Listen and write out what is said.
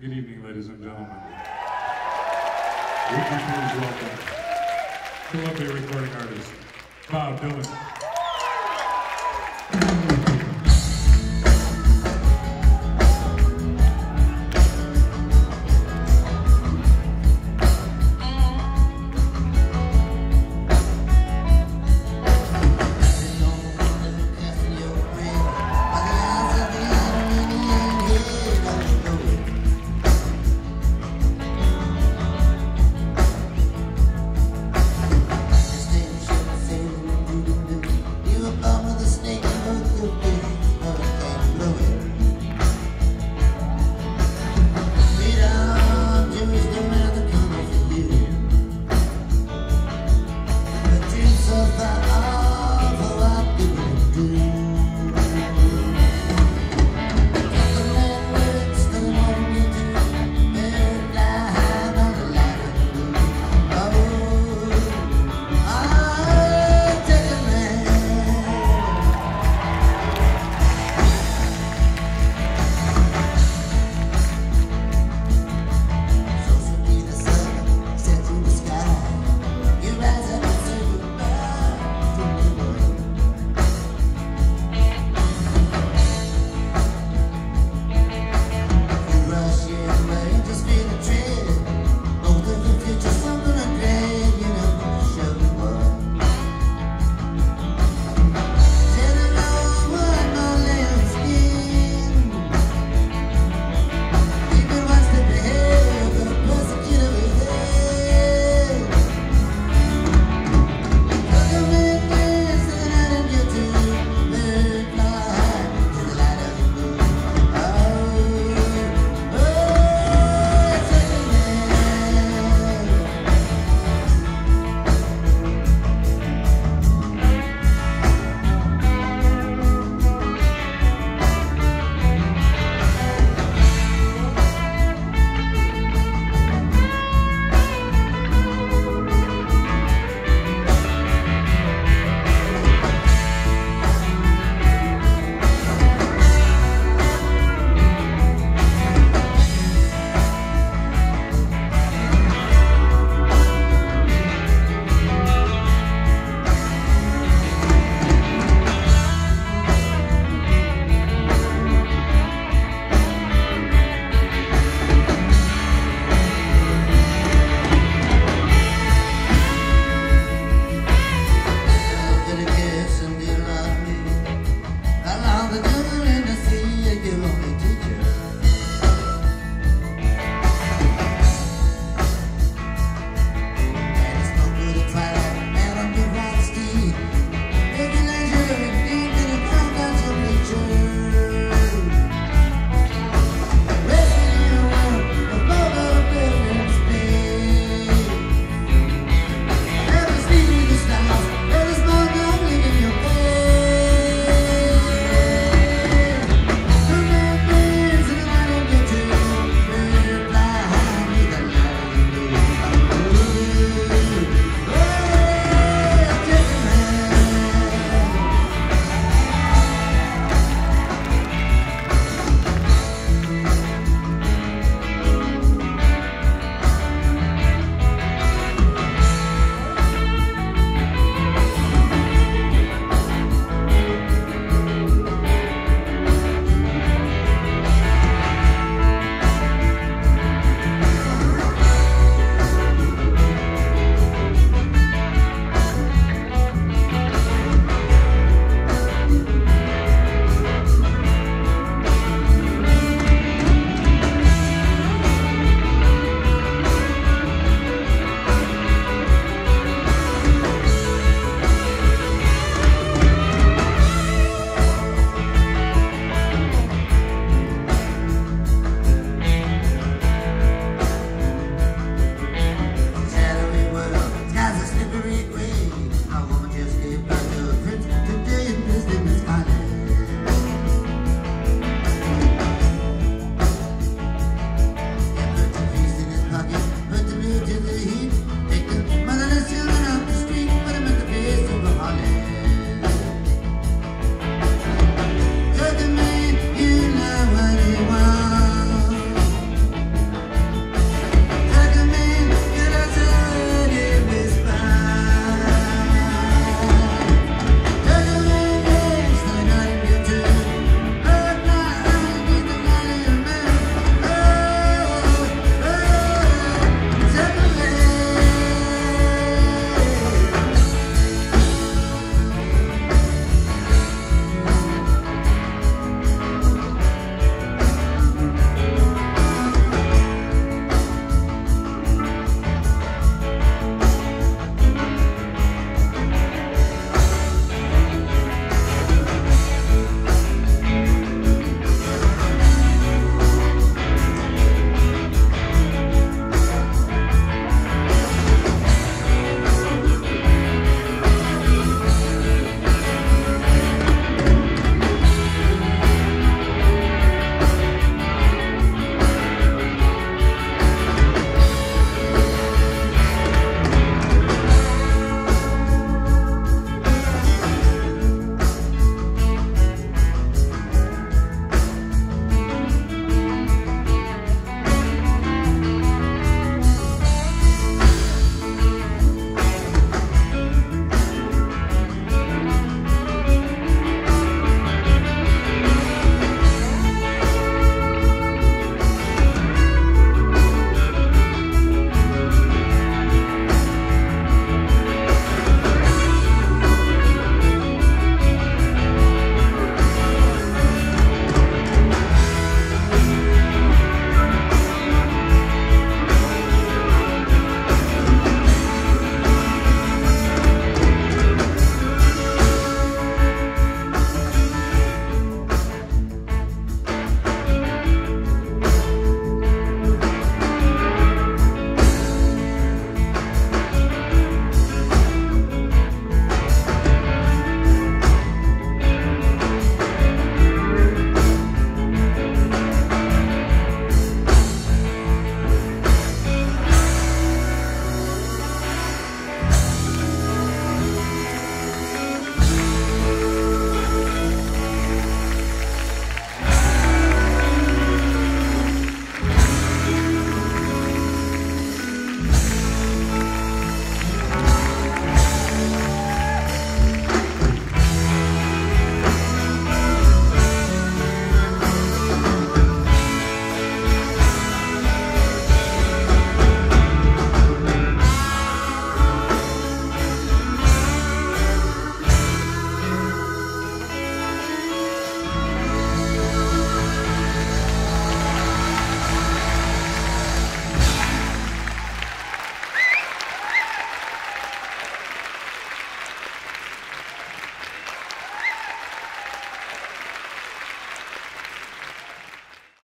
Good evening, ladies and gentlemen. Would you please welcome Columbia recording artist, Bob Dylan.